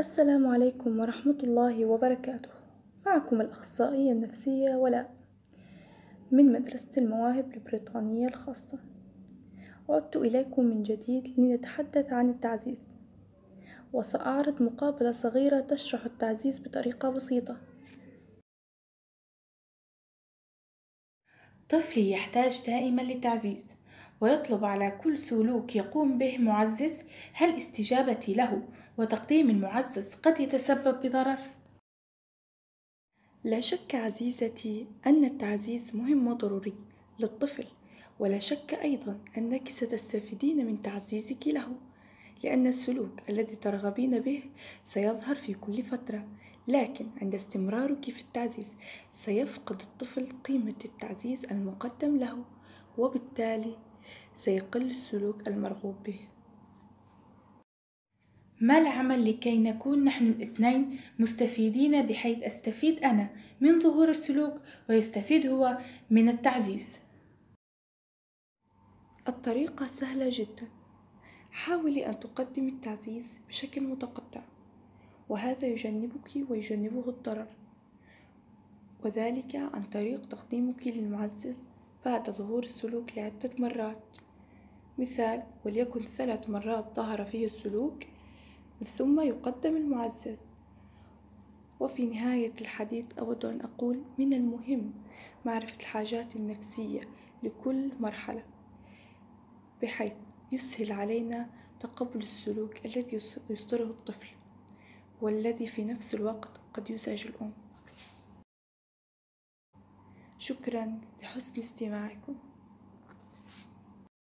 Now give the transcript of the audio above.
السلام عليكم ورحمة الله وبركاته. معكم الأخصائية النفسية ولاء من مدرسة المواهب البريطانية الخاصة. عدت إليكم من جديد لنتحدث عن التعزيز. وسأعرض مقابلة صغيرة تشرح التعزيز بطريقة بسيطة. طفلي يحتاج دائما للتعزيز. ويطلب على كل سلوك يقوم به معزز هل استجابتي له وتقديم المعزز قد يتسبب بضرر؟ لا شك عزيزتي أن التعزيز مهم وضروري للطفل ولا شك أيضا أنك ستستفيدين من تعزيزك له لأن السلوك الذي ترغبين به سيظهر في كل فترة لكن عند استمرارك في التعزيز سيفقد الطفل قيمة التعزيز المقدم له وبالتالي سيقل السلوك المرغوب به. ما العمل لكي نكون نحن الاثنين مستفيدين بحيث أستفيد أنا من ظهور السلوك ويستفيد هو من التعزيز؟ الطريقة سهلة جدا. حاولي أن تقدمي التعزيز بشكل متقطع وهذا يجنبك ويجنبه الضرر وذلك عن طريق تقديمك للمعزز. بعد ظهور السلوك لعدة مرات. مثال وليكن ثلاث مرات ظهر فيه السلوك ثم يقدم المعزز. وفي نهاية الحديث أود أن أقول من المهم معرفة الحاجات النفسية لكل مرحلة بحيث يسهل علينا تقبل السلوك الذي يصدره الطفل والذي في نفس الوقت قد يزعج الأم. شكرا لحسن استماعكم.